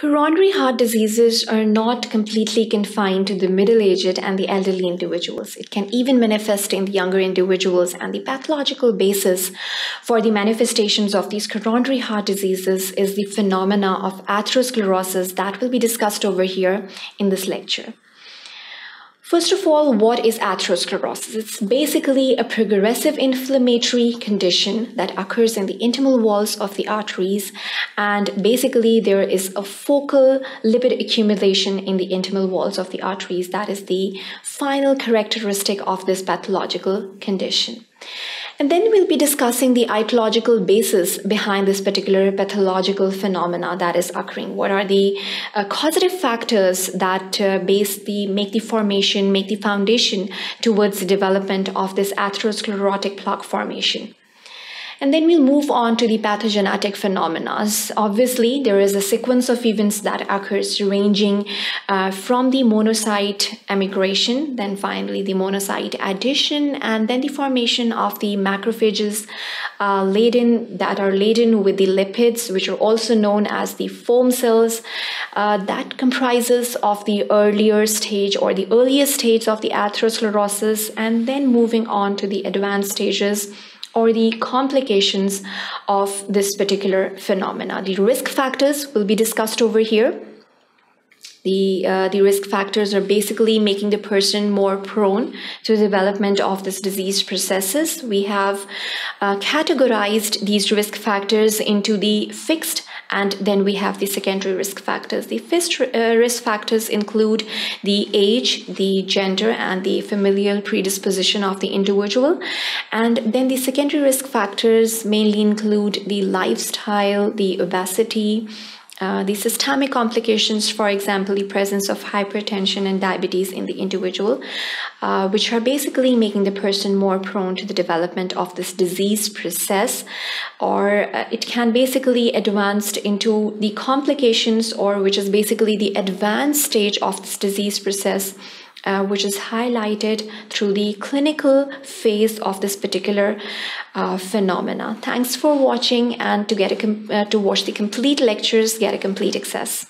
Coronary heart diseases are not completely confined to the middle aged and the elderly individuals. It can even manifest in the younger individuals, and the pathological basis for the manifestations of these coronary heart diseases is the phenomena of atherosclerosis that will be discussed over here in this lecture. First of all, what is atherosclerosis? It's basically a progressive inflammatory condition that occurs in the intimal walls of the arteries. And basically, there is a focal lipid accumulation in the intimal walls of the arteries. That is the final characteristic of this pathological condition. And then we'll be discussing the etiological basis behind this particular pathological phenomena that is occurring. What are the uh, causative factors that uh, base the make the formation, make the foundation towards the development of this atherosclerotic plaque formation? And then we'll move on to the pathogenetic phenomena. Obviously, there is a sequence of events that occurs ranging uh, from the monocyte emigration, then finally the monocyte addition, and then the formation of the macrophages uh, laden that are laden with the lipids, which are also known as the foam cells. Uh, that comprises of the earlier stage or the earliest stage of the atherosclerosis, and then moving on to the advanced stages or the complications of this particular phenomena. The risk factors will be discussed over here. The, uh, the risk factors are basically making the person more prone to development of this disease processes. We have uh, categorized these risk factors into the fixed and then we have the secondary risk factors. The first uh, risk factors include the age, the gender, and the familial predisposition of the individual. And then the secondary risk factors mainly include the lifestyle, the obesity, uh, the systemic complications, for example, the presence of hypertension and diabetes in the individual, uh, which are basically making the person more prone to the development of this disease process, or uh, it can basically advance into the complications, or which is basically the advanced stage of this disease process uh, which is highlighted through the clinical phase of this particular uh, phenomena. Thanks for watching and to get a uh, to watch the complete lectures, get a complete access.